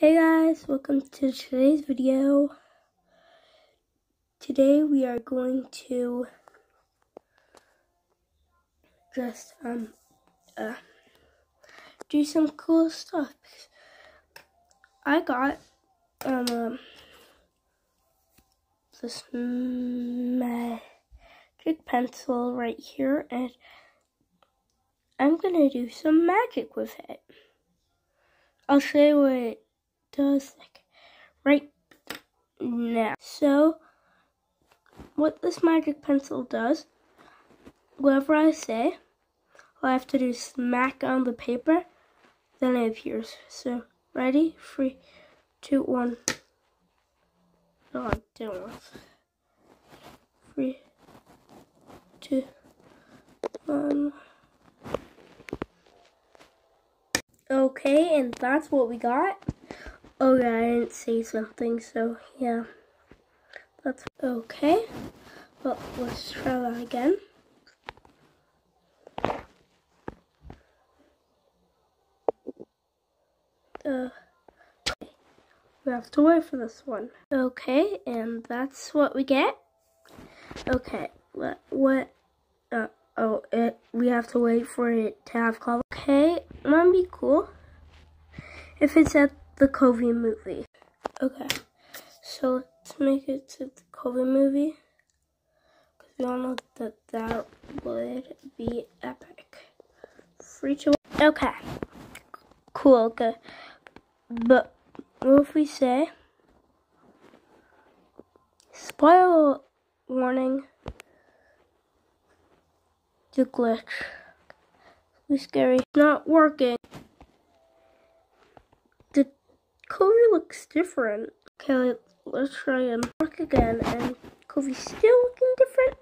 Hey guys, welcome to today's video. Today we are going to just um uh do some cool stuff. I got um, um this magic pencil right here and I'm gonna do some magic with it. I'll show you what does like right now. So what this magic pencil does, whatever I say, all I have to do is smack on the paper, then it appears. So ready? Three, two, one. No, I didn't want. Three, two, one. Okay, and that's what we got. Oh yeah, I didn't say something, so yeah. That's okay. Well, let's try that again. Uh. We have to wait for this one. Okay, and that's what we get. Okay, what, what, uh, oh, it, we have to wait for it to have color. Okay, might be cool if it's at the Kovi movie. Okay, so let's make it to the Kovi movie. Because we all know that that would be epic. Three, two, one. Okay. Cool, good. But what if we say, spoiler warning, the glitch. It's scary. Not working. Kovi looks different. Okay, let, let's try and work again. And Kovi's still looking different.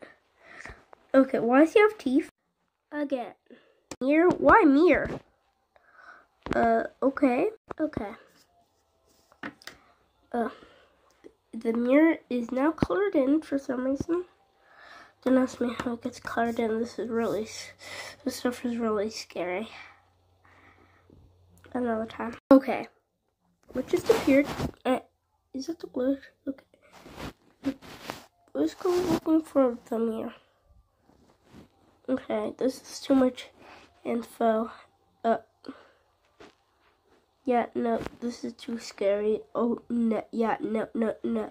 Okay, why does he have teeth? Again. Mirror? Why mirror? Uh, okay. Okay. Uh, the mirror is now colored in for some reason. Don't ask me how it gets colored in. This is really, this stuff is really scary. Another time. Okay. What just appeared? Uh, is that the glitch? Okay. Let's go looking for them here. Okay, this is too much info. Uh, yeah, no, this is too scary. Oh, no, yeah, no, no, no.